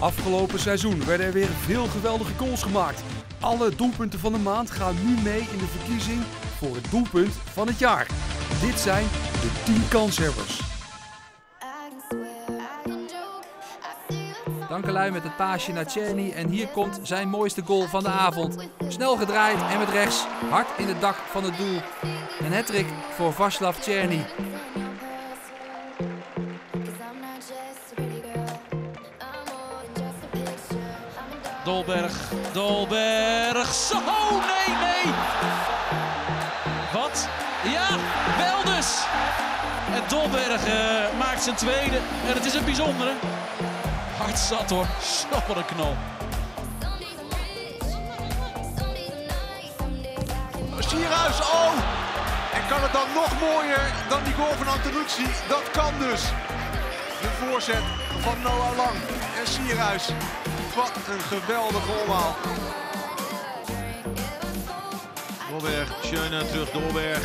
Afgelopen seizoen werden er weer veel geweldige goals gemaakt. Alle doelpunten van de maand gaan nu mee in de verkiezing voor het doelpunt van het jaar. Dit zijn de 10 kanshebbers. Dankelui met het paasje naar Czerny en hier komt zijn mooiste goal van de avond. Snel gedraaid en met rechts, hard in het dak van het doel. Een hattrick voor Vaslav Czerny. Dolberg, Dolberg. Zo, nee, nee. Wat? Ja, wel dus. En Dolberg uh, maakt zijn tweede. En het is een bijzondere. Hard zat hoor. Zo, wat een knal. Sierhuis, oh! En kan het dan nog mooier dan die goal van Antonucci? Dat kan dus. De voorzet van Noah Lang en Sierhuis. Wat een geweldige omhaal. Dolberg, Schöne terug, Dolberg.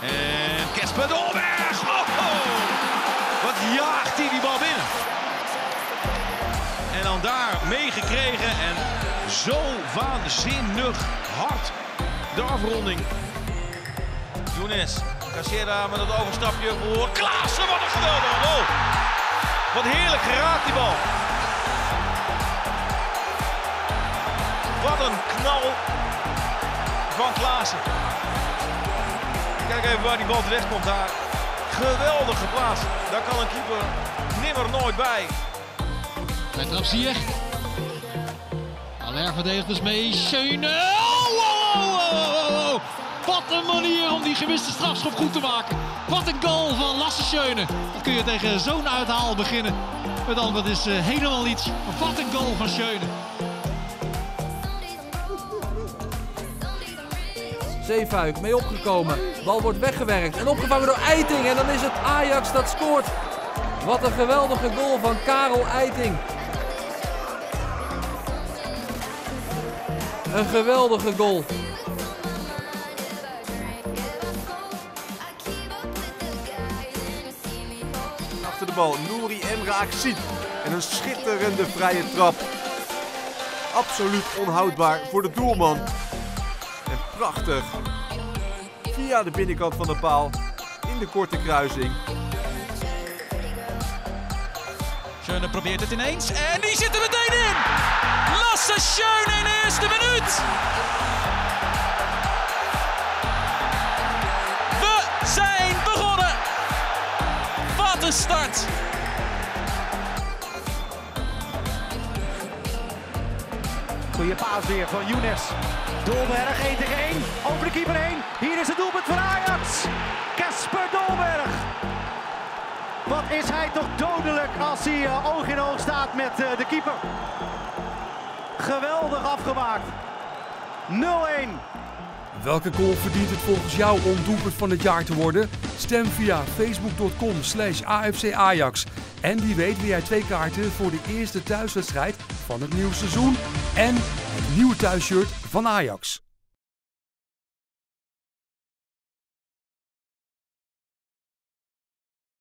En Kesper Dolberg! Oh, Wat jaagt hij die bal binnen. En dan daar meegekregen en zo waanzinnig hard de afronding. Younes, Cassera met het overstapje Klaassen. Wat een geweldige goal. Wat heerlijk geraakt die bal. Wat een knal van Klaassen. Kijk even waar die bal terecht komt daar. Geweldig geplaatst. Daar kan een keeper nimmer nooit bij. Bij Trapsier. Aller verdedigt dus mee. Schöne. Wat een manier om die gewiste strafschop goed te maken. Wat een goal van Lasse Schöne. Dan kun je tegen zo'n uithaal beginnen. Maar dan, dat is uh, helemaal iets. Wat een goal van Schöne. Zeefuik mee opgekomen. Bal wordt weggewerkt en opgevangen door Eiting. En dan is het Ajax dat scoort. Wat een geweldige goal van Karel Eiting. Een geweldige goal. Achter de bal, Nouri Emre Aksit. En een schitterende vrije trap. Absoluut onhoudbaar voor de doelman. En prachtig. Via de binnenkant van de paal. In de korte kruising. Schöne probeert het ineens. En die zit er meteen in. Lasse Schöne in de eerste minuut. Start. Goeie paas weer van Younes. Dolberg 1 tegen 1. Over de keeper heen. Hier is het doelpunt van Ajax. Casper Dolberg. Wat is hij toch dodelijk als hij uh, oog in oog staat met uh, de keeper. Geweldig afgemaakt. 0-1. Welke goal verdient het volgens jou om doelpunt van het jaar te worden? Stem via facebook.com slash afcajax. En wie weet wie jij twee kaarten voor de eerste thuiswedstrijd van het nieuwe seizoen en het nieuwe thuisshirt van Ajax.